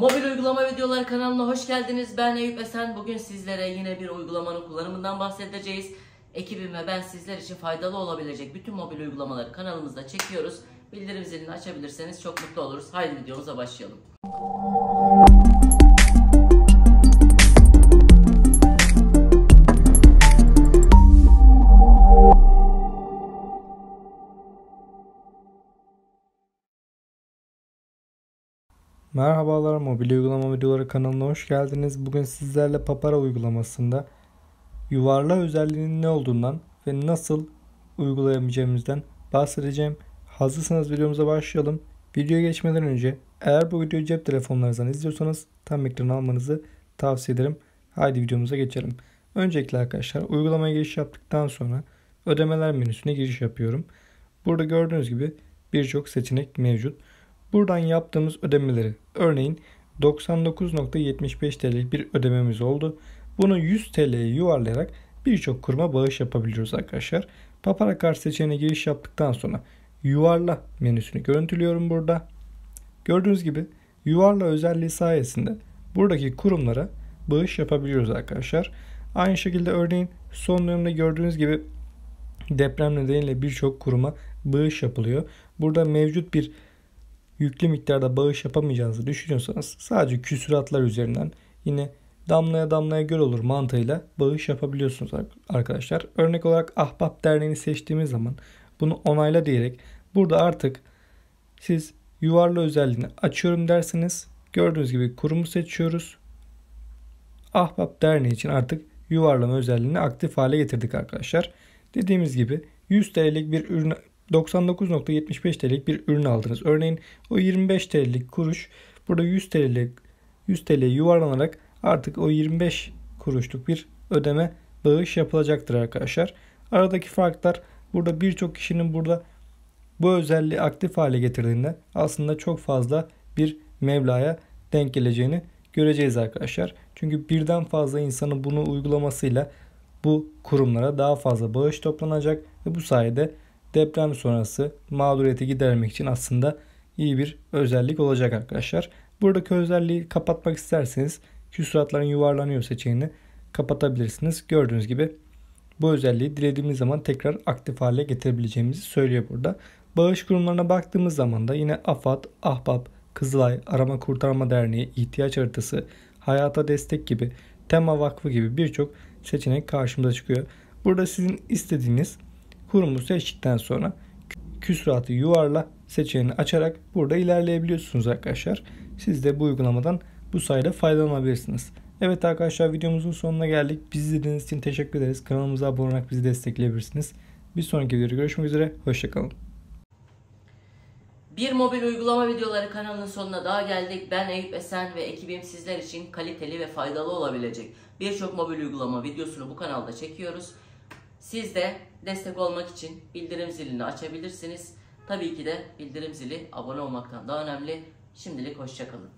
Mobil uygulama videoları kanalına hoş geldiniz. Ben Eyüp Esen. Bugün sizlere yine bir uygulamanın kullanımından bahsedeceğiz. Ekibim ve ben sizler için faydalı olabilecek bütün mobil uygulamaları kanalımızda çekiyoruz. Bildirim zilini açabilirseniz çok mutlu oluruz. Haydi videomuza başlayalım. Merhabalar mobil uygulama videoları kanalına hoş geldiniz. Bugün sizlerle Papara uygulamasında yuvarla özelliğinin ne olduğundan ve nasıl uygulayamayacağımızdan bahsedeceğim. Hazırsanız videomuza başlayalım. Videoya geçmeden önce eğer bu videoyu cep telefonlarınızdan izliyorsanız tam ekran almanızı tavsiye ederim. Haydi videomuza geçelim. Öncelikle arkadaşlar uygulamaya giriş yaptıktan sonra ödemeler menüsüne giriş yapıyorum. Burada gördüğünüz gibi birçok seçenek mevcut. Buradan yaptığımız ödemeleri örneğin 99.75 TL'lik bir ödememiz oldu. Bunu 100 TL'ye yuvarlayarak birçok kuruma bağış yapabiliyoruz arkadaşlar. Papara kart seçeneğine giriş yaptıktan sonra yuvarla menüsünü görüntülüyorum burada. Gördüğünüz gibi yuvarla özelliği sayesinde buradaki kurumlara bağış yapabiliyoruz arkadaşlar. Aynı şekilde örneğin son dönemde gördüğünüz gibi deprem nedeniyle birçok kuruma bağış yapılıyor. Burada mevcut bir yüklü miktarda bağış yapamayacağınızı düşünüyorsanız sadece küsuratlar üzerinden yine damlaya damlaya göl olur mantığıyla bağış yapabiliyorsunuz arkadaşlar. Örnek olarak Ahbap Derneği'ni seçtiğimiz zaman bunu onayla diyerek burada artık siz yuvarlı özelliğini açıyorum derseniz gördüğünüz gibi kurumu seçiyoruz. Ahbap Derneği için artık yuvarlama özelliğini aktif hale getirdik arkadaşlar. Dediğimiz gibi 100 TL'lik bir ürün 99.75 TL'lik bir ürün aldınız. Örneğin o 25 TL'lik kuruş burada 100 TL'lik 100 TL yuvarlanarak artık o 25 kuruşluk bir ödeme bağış yapılacaktır arkadaşlar. Aradaki farklar burada birçok kişinin burada bu özelliği aktif hale getirdiğinde aslında çok fazla bir meblaya denk geleceğini göreceğiz arkadaşlar. Çünkü birden fazla insanın bunu uygulamasıyla bu kurumlara daha fazla bağış toplanacak ve bu sayede deprem sonrası mağduriyeti gidermek için aslında iyi bir özellik olacak arkadaşlar. Buradaki özelliği kapatmak isterseniz küsuratların yuvarlanıyor seçeneğini kapatabilirsiniz. Gördüğünüz gibi bu özelliği dilediğimiz zaman tekrar aktif hale getirebileceğimizi söylüyor burada. Bağış kurumlarına baktığımız zaman da yine AFAD, AHBAP, Kızılay, Arama Kurtarma Derneği, İhtiyaç Haritası, Hayata Destek gibi, Tema Vakfı gibi birçok seçenek karşımıza çıkıyor. Burada sizin istediğiniz kurumu seçtikten sonra küsuratı yuvarla seçeneğini açarak burada ilerleyebiliyorsunuz arkadaşlar. Siz de bu uygulamadan bu sayede faydalanabilirsiniz. Evet arkadaşlar videomuzun sonuna geldik. Bizi izlediğiniz için teşekkür ederiz. Kanalımıza abone olarak bizi destekleyebilirsiniz. Bir sonraki videoda görüşmek üzere. Hoşçakalın. Bir mobil uygulama videoları kanalının sonuna daha geldik. Ben Eyüp Esen ve ekibim sizler için kaliteli ve faydalı olabilecek birçok mobil uygulama videosunu bu kanalda çekiyoruz. Siz de destek olmak için bildirim zilini açabilirsiniz. Tabii ki de bildirim zili abone olmaktan daha önemli. Şimdilik hoşçakalın.